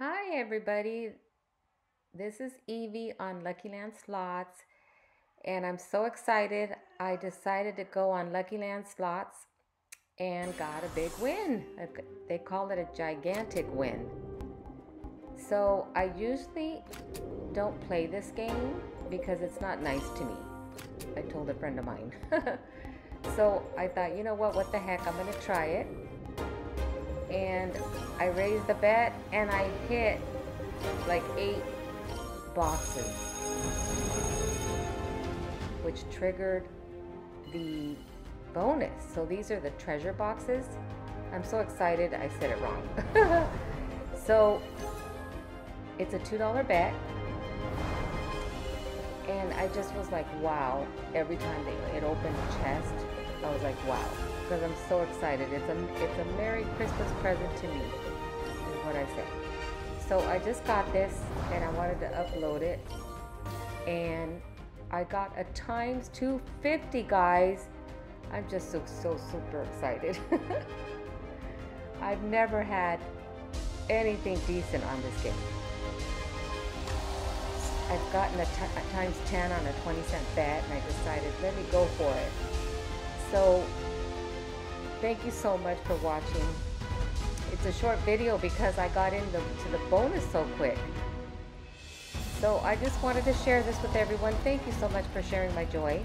Hi, everybody. This is Evi on Luckyland Slots, and I'm so excited. I decided to go on Luckyland Slots and got a big win. They call it a gigantic win. So, I usually don't play this game because it's not nice to me. I told a friend of mine. so, I thought, you know what? What the heck? I'm going to try it and I raised the bet and I hit like eight boxes, which triggered the bonus. So these are the treasure boxes. I'm so excited, I said it wrong. so it's a $2 bet. And I just was like, wow. Every time they, it opened the chest, I was like, wow because I'm so excited. It's a it's a Merry Christmas present to me, what I say. So I just got this and I wanted to upload it, and I got a times 250, guys. I'm just so so super excited. I've never had anything decent on this game. I've gotten a, a times 10 on a 20 cent bet and I decided let me go for it. So Thank you so much for watching. It's a short video because I got into the bonus so quick. So I just wanted to share this with everyone. Thank you so much for sharing my joy.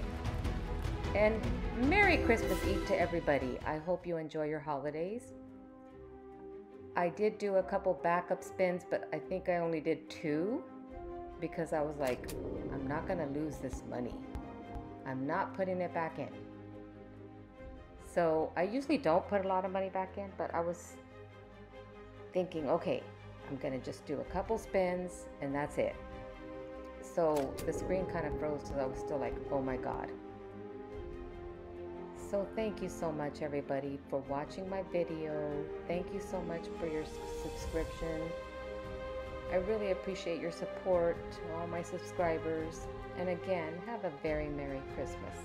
And Merry Christmas Eve to everybody. I hope you enjoy your holidays. I did do a couple backup spins, but I think I only did two because I was like, I'm not going to lose this money. I'm not putting it back in. So I usually don't put a lot of money back in, but I was thinking, okay, I'm gonna just do a couple spins and that's it. So the screen kind of froze, so I was still like, oh my God. So thank you so much everybody for watching my video. Thank you so much for your subscription. I really appreciate your support to all my subscribers. And again, have a very Merry Christmas.